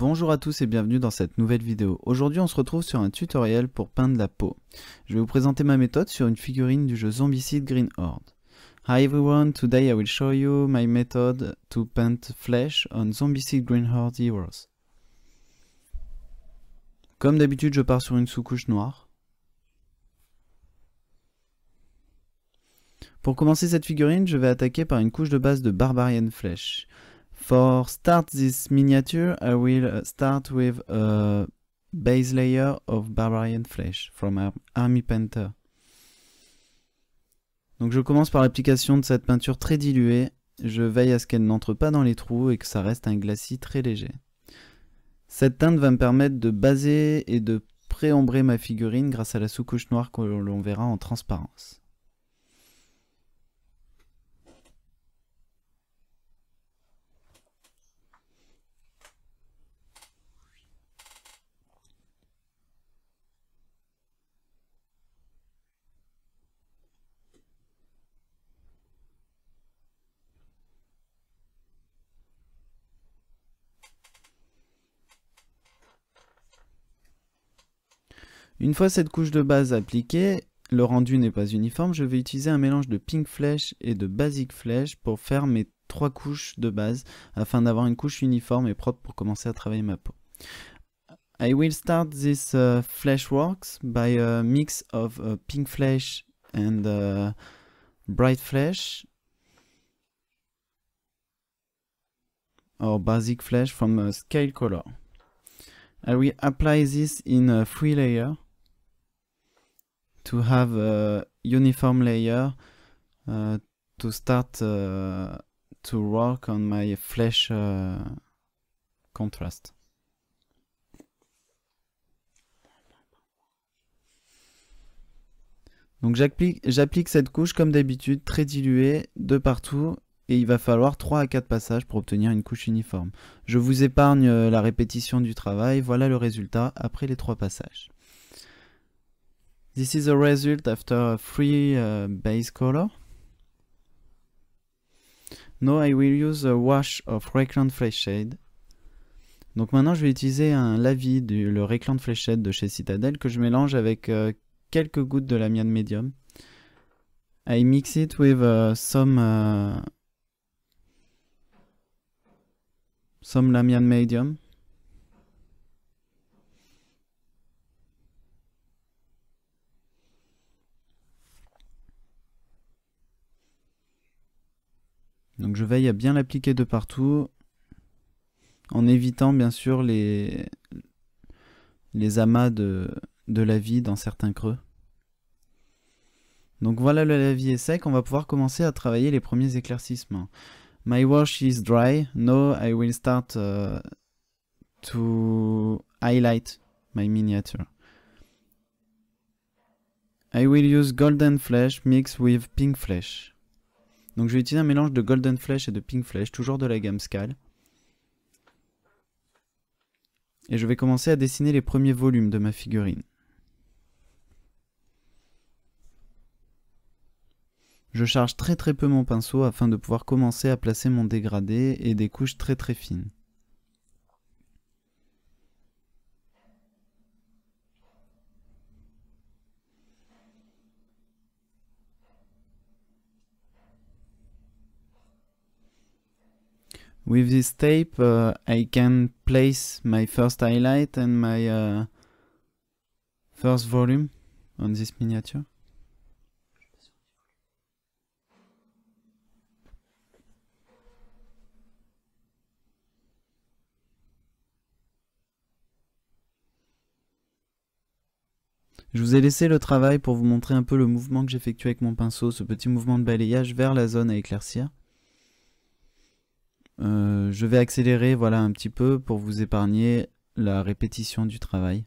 Bonjour à tous et bienvenue dans cette nouvelle vidéo. Aujourd'hui on se retrouve sur un tutoriel pour peindre la peau. Je vais vous présenter ma méthode sur une figurine du jeu Zombicide Green Horde. Hi everyone, today I will show you my method to paint flesh on Zombicide Green Horde Heroes. Comme d'habitude je pars sur une sous-couche noire. Pour commencer cette figurine, je vais attaquer par une couche de base de Barbarian Flesh. For start this miniature, I will start with a base layer of Barbarian Flesh from Army Painter. Donc je commence par l'application de cette peinture très diluée. Je veille à ce qu'elle n'entre pas dans les trous et que ça reste un glacis très léger. Cette teinte va me permettre de baser et de préombrer ma figurine grâce à la sous-couche noire que l'on verra en transparence. Une fois cette couche de base appliquée, le rendu n'est pas uniforme, je vais utiliser un mélange de Pink Flesh et de Basic Flesh pour faire mes trois couches de base afin d'avoir une couche uniforme et propre pour commencer à travailler ma peau. I will start this uh, flesh works by a mix of uh, pink flesh and uh, bright flesh or basic flesh from a scale color. I will apply this in a three layer to have a uniform layer uh, to start uh, to work on my flesh uh, contrast. Donc j'applique cette couche comme d'habitude, très diluée, de partout, et il va falloir 3 à 4 passages pour obtenir une couche uniforme. Je vous épargne euh, la répétition du travail, voilà le résultat après les 3 passages. This is the result after a free uh, base color. Now I will use a wash of Rayclan Flesh Shade. Donc maintenant je vais utiliser un lavis du le Rayclan Flesh Shade de chez Citadel que je mélange avec uh, quelques gouttes de l'amiante médium. I mix it with uh, some uh, some lamian medium Donc je veille à bien l'appliquer de partout, en évitant bien sûr les, les amas de, de la vie dans certains creux. Donc voilà le lavis est sec, on va pouvoir commencer à travailler les premiers éclaircissements. My wash is dry, now I will start uh, to highlight my miniature. I will use golden flesh mixed with pink flesh. Donc je vais utiliser un mélange de Golden Flesh et de Pink Flesh, toujours de la gamme Scal. Et je vais commencer à dessiner les premiers volumes de ma figurine. Je charge très très peu mon pinceau afin de pouvoir commencer à placer mon dégradé et des couches très très fines. With this tape, uh, I can place my first highlight and my uh, first volume on this miniature. Je vous ai laissé le travail pour vous montrer un peu le mouvement que j'effectue avec mon pinceau, ce petit mouvement de balayage vers la zone à éclaircir. Euh, je vais accélérer voilà un petit peu pour vous épargner la répétition du travail.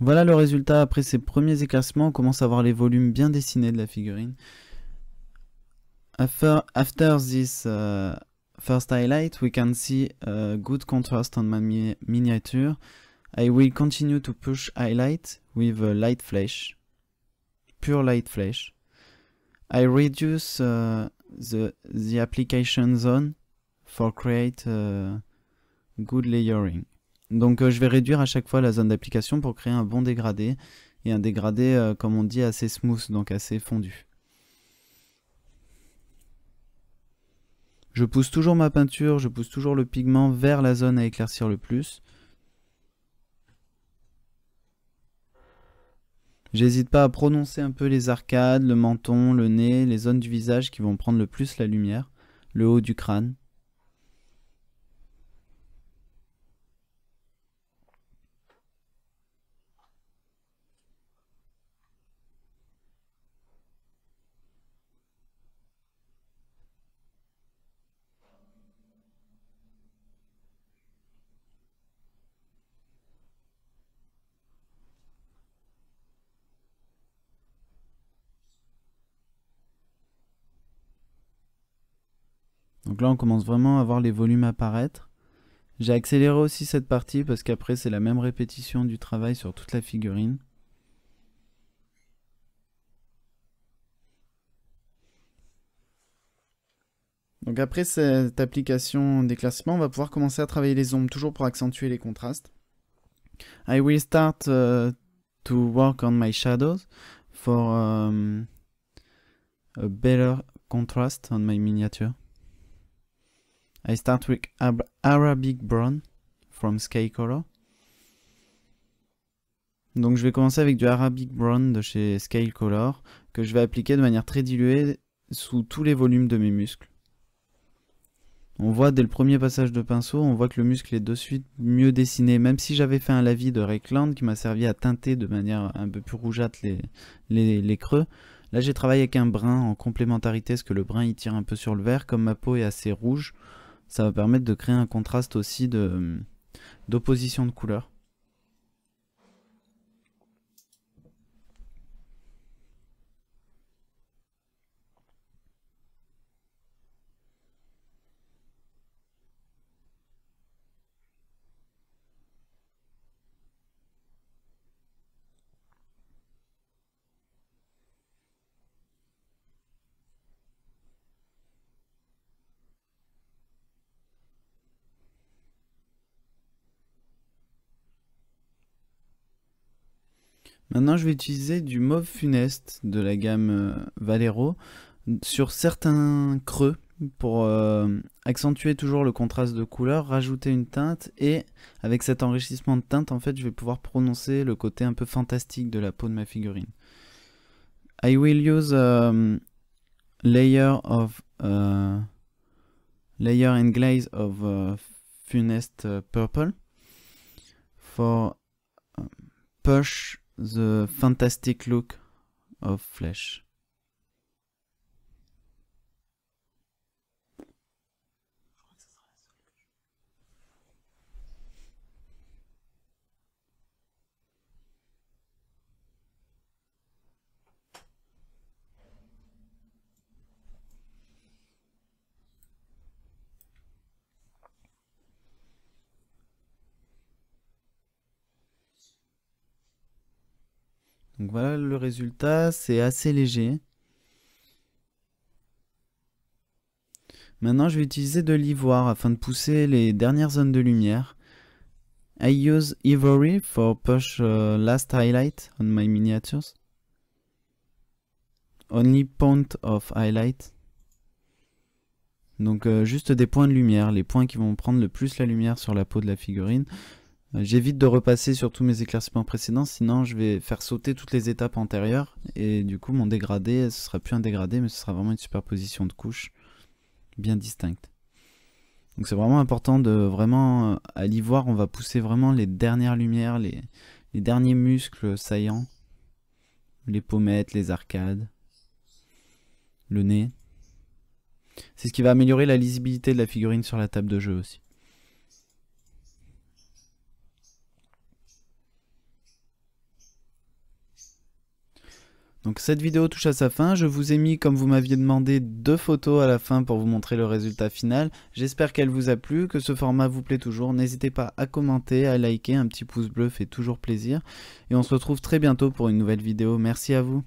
Voilà le résultat après ces premiers éclaircissements, on commence à voir les volumes bien dessinés de la figurine. After, after this uh, first highlight, we can see a good contrast on my mi miniature. I will continue to push highlight with a light flash, pure light flash. I reduce uh, the, the application zone for create uh, good layering. Donc euh, je vais réduire à chaque fois la zone d'application pour créer un bon dégradé et un dégradé euh, comme on dit assez smooth donc assez fondu. Je pousse toujours ma peinture, je pousse toujours le pigment vers la zone à éclaircir le plus. J'hésite pas à prononcer un peu les arcades, le menton, le nez, les zones du visage qui vont prendre le plus la lumière, le haut du crâne. Donc là, on commence vraiment à voir les volumes apparaître. J'ai accéléré aussi cette partie parce qu'après, c'est la même répétition du travail sur toute la figurine. Donc après cette application d'éclaircissement, on va pouvoir commencer à travailler les ombres, toujours pour accentuer les contrastes. I will start uh, to work on my shadows for um, a better contrast on my miniature. I start with Arabic Brown from Sky Color. Donc je vais commencer avec du Arabic Brown de chez Scale Color que je vais appliquer de manière très diluée sous tous les volumes de mes muscles. On voit dès le premier passage de pinceau, on voit que le muscle est de suite mieux dessiné, même si j'avais fait un lavis de Reikland qui m'a servi à teinter de manière un peu plus rougeâtre les, les, les creux. Là j'ai travaillé avec un brun en complémentarité, parce que le brun il tire un peu sur le vert, comme ma peau est assez rouge, ça va permettre de créer un contraste aussi d'opposition de couleurs. Maintenant, je vais utiliser du mauve funeste de la gamme euh, Valero sur certains creux pour euh, accentuer toujours le contraste de couleur, rajouter une teinte et avec cet enrichissement de teinte, en fait, je vais pouvoir prononcer le côté un peu fantastique de la peau de ma figurine. I will use um, layer of uh, layer and glaze of uh, funest uh, purple for um, push the fantastic look of flesh. Donc voilà le résultat, c'est assez léger. Maintenant, je vais utiliser de l'ivoire afin de pousser les dernières zones de lumière. I use ivory for push uh, last highlight on my miniatures. Only point of highlight. Donc euh, juste des points de lumière, les points qui vont prendre le plus la lumière sur la peau de la figurine. J'évite de repasser sur tous mes éclaircissements précédents, sinon je vais faire sauter toutes les étapes antérieures et du coup mon dégradé, ce sera plus un dégradé mais ce sera vraiment une superposition de couches bien distincte. Donc c'est vraiment important de vraiment, euh, à l'ivoire on va pousser vraiment les dernières lumières, les derniers muscles saillants, les pommettes, les arcades, le nez. C'est ce qui va améliorer la lisibilité de la figurine sur la table de jeu aussi. Donc cette vidéo touche à sa fin, je vous ai mis comme vous m'aviez demandé deux photos à la fin pour vous montrer le résultat final. J'espère qu'elle vous a plu, que ce format vous plaît toujours. N'hésitez pas à commenter, à liker, un petit pouce bleu fait toujours plaisir. Et on se retrouve très bientôt pour une nouvelle vidéo. Merci à vous.